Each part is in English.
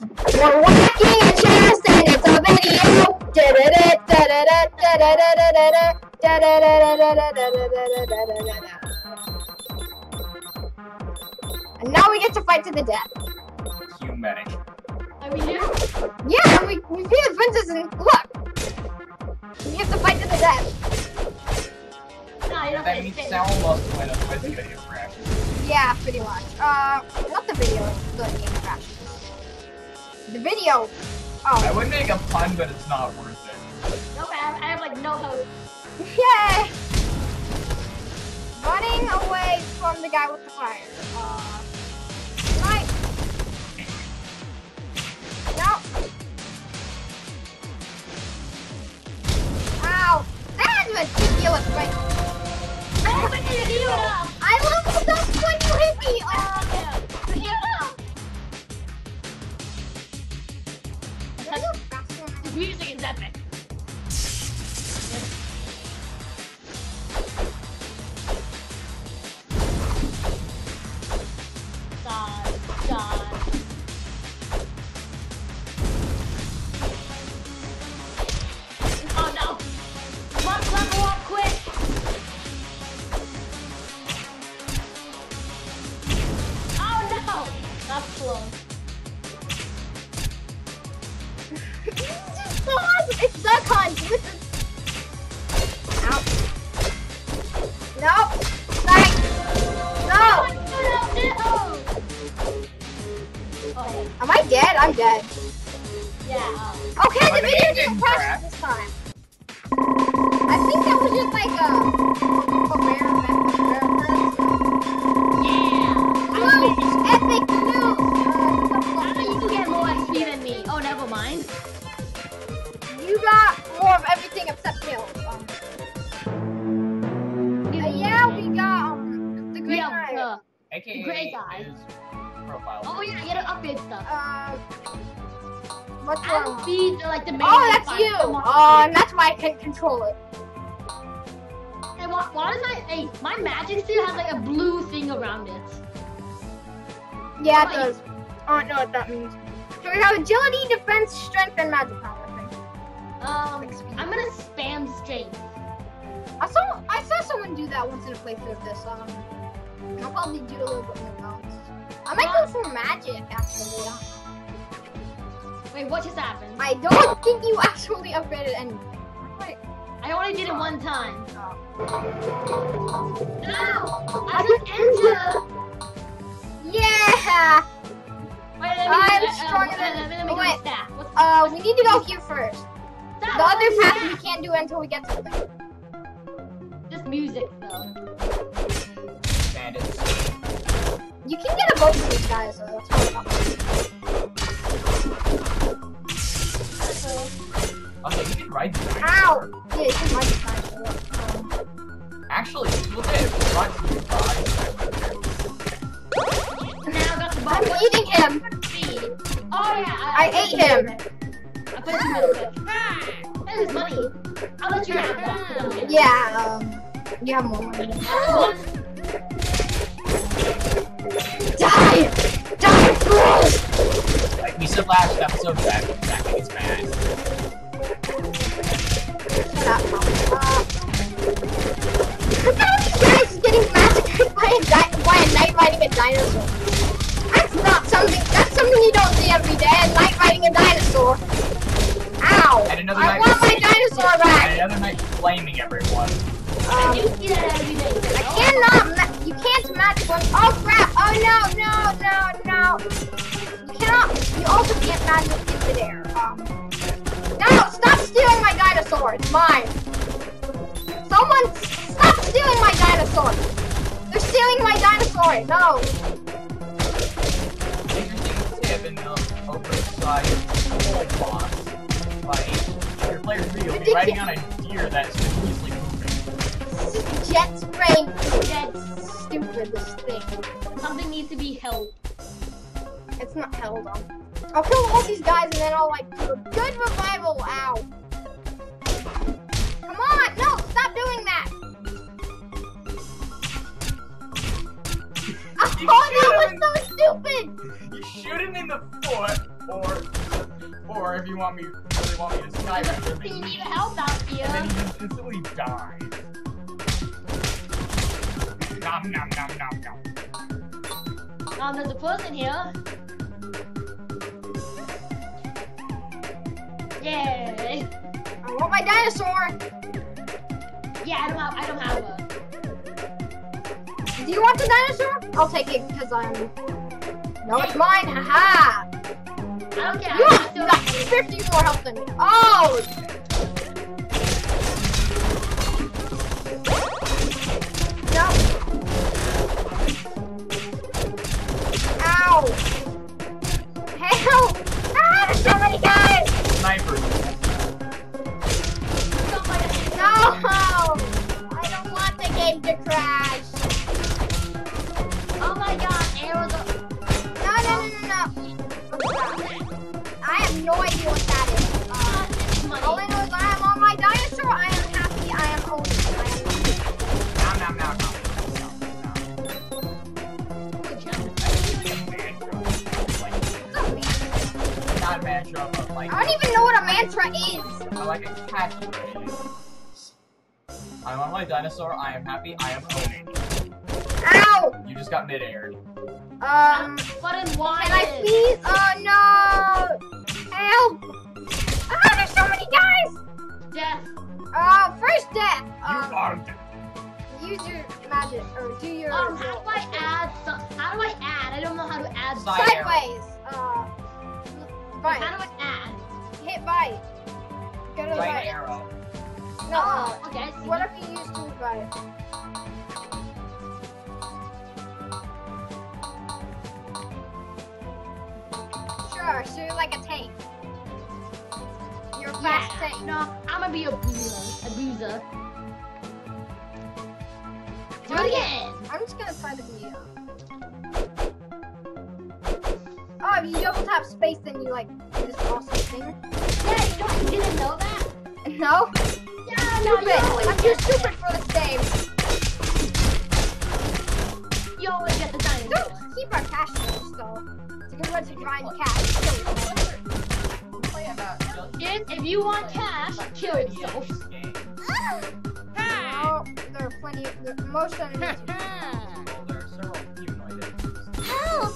We're whacking a chest and it's a video. And now we get to fight to the death. Humanity. Are we here? Yeah, we, we beat the princess and look. We have to fight to the death. No, you don't That say means shit. Sal lost when a when the video crashed. Yeah, pretty much. Uh, not the video, the game crashes. The video. I Oh, would make a pun, but it's not worth it. No, I have, I have like no hope. yay! Running away from the guy with the fire. Uh, right. No. Ow! That is ridiculous, right? I have to heal up. I leveled up when you hit me. Oh, I'm dead. yeah. Okay, the video game didn't didn't crash crash. this time. I think that was just like a, a rare method. Rare. Yeah. News! Epic news! How do Uh, you get more XP than me? Oh, never mind. you got more of everything except kills. Um, uh, yeah, we got um, the Great have Knight. the. AKA Great guy. His profile. Oh yeah, you gotta upgrade stuff. Uh, what's I wrong? don't the, like the main. Oh, that's fight. you. Come. Oh, and that's why I can control it. Hey, why, why does my hey my magic suit has like a blue thing around it? Yeah, it Wait. does. I don't know what that means. So we have agility, defense, strength, and magic power. I think. Um, I'm gonna spam strength. I saw I saw someone do that once in a playthrough of this. Um, I'll probably do a little bit more balanced. I might go for magic actually. Wait, what just happened? I don't think you actually upgraded any. I only did it one time. Oh. No! I just enter! Yeah. Wait, let me I'm do that. stronger uh, than- let me, let me wait. staff. What's Uh, we need to go here first. staff? The other What's path we can't do until we get to the. Just music though. Bandits. You can get a boat for these guys, so that's fine. Okay, you can ride the Ow! Yeah, you can ride the dinosaur. Um, Actually, look at it. Run through ride. Now I got the I'm eating him. Oh yeah. I ate him. I put you middle bit. That is money. I'll let you have that. Yeah, um, you have more money. Die! Die, fools! Like we said last episode, that that is bad. Shut up, Mom. Uh, look at all these guys getting massacred by a, di- by a knight riding a dinosaur. That's not something, that's something you don't see every day, a knight riding a dinosaur. Ow! And another I knight- want my dinosaur And back! another night flaming everyone. Um, see that every day. I cannot. Can't magic one. Oh crap! Oh no! No! No! No! You cannot. You also can't magic in midair. Um. No! Stop stealing my dinosaur. It's mine. Someone stop stealing my dinosaur. They're stealing my dinosaur. No. Interesting tip in the oversized whole boss fight. Your This is jet spray. That's stupid. This thing. Something needs to be held. It's not held on. I'll kill all these guys and then I'll like do a good revival. Ow. Come on, no, stop doing that. Oh, that was so stupid. You shoot him in the foot Or, or if you want me, really want me to skydive, You then need you- help out and then here. he just instantly dies. Nom nom nom nom nom. Um, there's a person here. Yay! I want my dinosaur. Yeah, I don't have. I don't have one. Do you want the dinosaur? I'll take it because I'm. No, it's mine. Haha. I don't care. You I have still got 50 more health than me. Oh! What a mantra is. I like a catchphrase. I'm on my dinosaur. I am happy. I am home. Ow! You just got mid-aired. Um, What is why? can I please? Oh no! Help! Ah, there's so many guys. Death. Uh, first death. You Um, are dead. use your magic or do your Um, how do I add? Some, how do I add? I don't know how to add. Sideways. Uh, bite. How do I add? Hit bite. Go to the Right bite. arrow. No. uh, Oh, okay. I see. What if you use two bite? Sure, so you're like a tank. You're a fast Yeah. tank. No, I'm gonna be a boozer. A boozer. Do it again. I'm just gonna try to be. Uh... Oh, if you double tap space, then you like this awesome thing. Hey, No, Yeah, no, stupid. you always I'm too stupid for this game. You always get the dinosaur. Don't keep our cash though, so it's a good way to grind cash. Play about If, if you want cash, kill yourself. this. No, there are plenty. Of, there, most enemies. Well, there are several humanoid enemies, Help!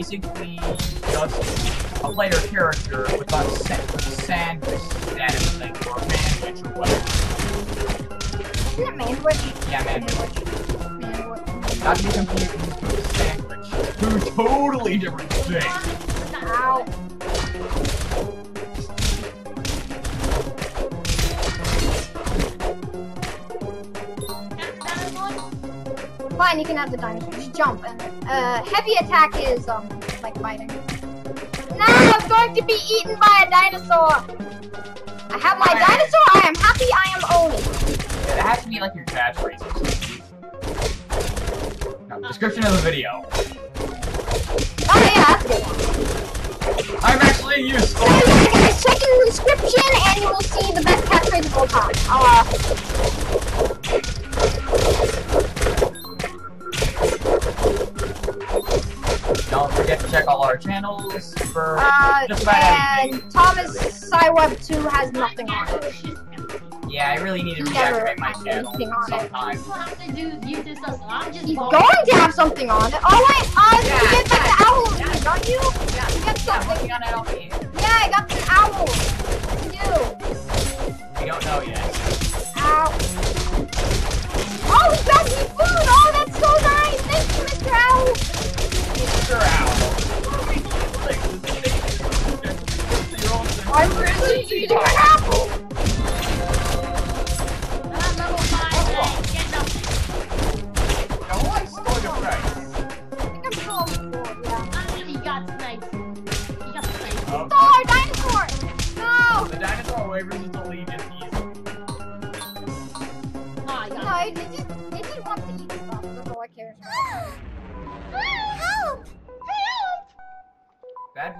Basically, just a player character with a sa- sandwich status thing or a sandwich or whatever. isn't it Manwich? Yeah, man. Manwich. Not to be confused with sandwich. Two totally different things. Ow. Fine, you can have the dinosaur. Just jump. And uh, heavy attack is um like biting. No, I'm going to be eaten by a dinosaur. I have my Alright. dinosaur. I am happy. I am owning. Yeah, it has to be like your catchphrase. No, description of the video. Oh yeah, that's good. I'm actually useful. At second description, our channels for uh, just about everything. and Thomas Cyweb 2 has nothing on it. Yeah, I really need to Never reactivate my has channel anything it. sometime. People have to do YouTube stuff, so I'm He's going. going to have something on it. Oh wait, uh, Yeah, you get yeah, the owl, yeah. don't you? Yeah, You got yeah, something. working on it,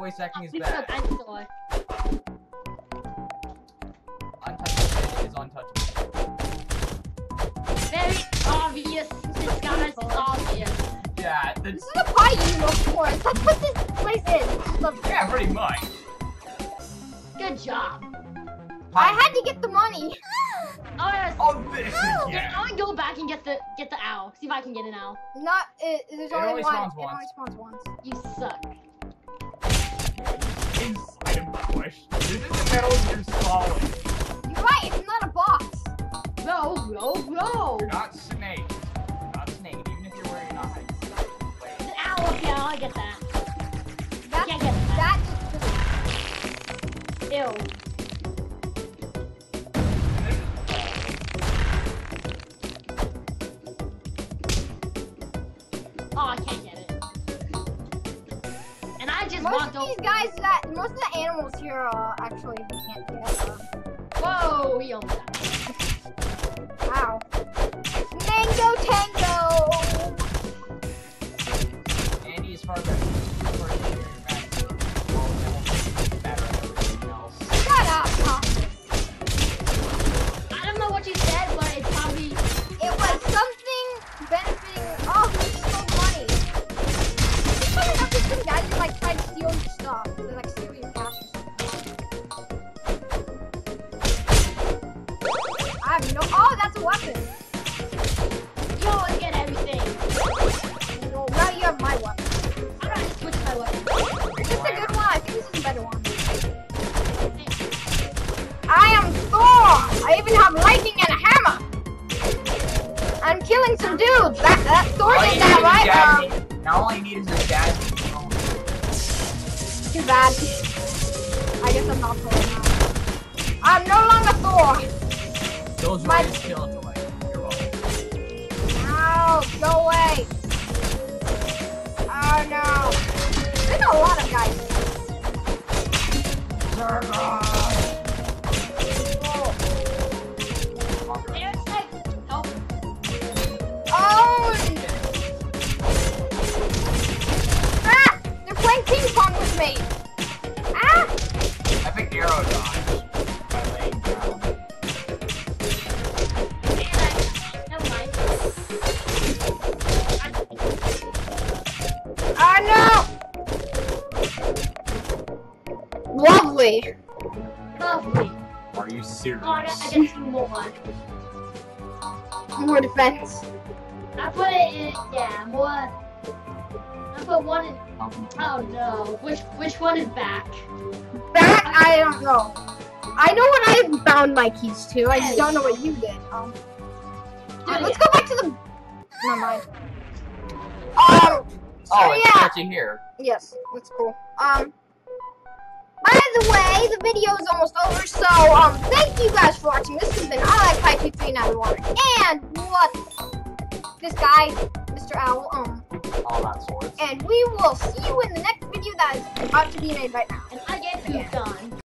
voice acting is bad. dinosaur. Untouchable is untouchable. Very obvious. Disguise is obvious. Yeah, This is a pie you of course. That's what this place is. The- yeah, pretty much. Good job. I had to get the money. Oh, yes. Oh, this Okay, again. I want to go back and get the get the owl. See if I can get an owl. Not, uh, there's It only, only one. spawns It once. only spawns once. You suck. And just most walked of these over. guys that, most of the animals here, uh, actually, we can't get. Uh, Whoa, we almost died. wow. Mango Tango! Andy, as far as I even have lightning and a hammer. I'm killing some dudes. That, that Thor did that, right? Um. Now all you need is a dad. Too bad. I guess I'm not Thor now. I'm no longer Thor. Those My- rays kill away. You're welcome. Go away. Oh no. There's a lot of guys. Oh no! Lovely. Lovely. Are you serious? Oh, I got, I get two more. More defense. I put it in. Yeah, more. I put one in. Oh no. Which which one is back? Back? I don't know. I know what I bound my keys to. I just don't know what you did. Um, Do uh, let's again. go back to the. Never mind. Um. Oh, so it's yeah. catchy here. Yes, that's cool. Um. By the way, the video is almost over, so um, thank you guys for watching. This has been I like Pipe 391 and what this guy, Mr. Owl, um, allaboutswords. and we will see you in the next video that is about to be made right now. And I get two done.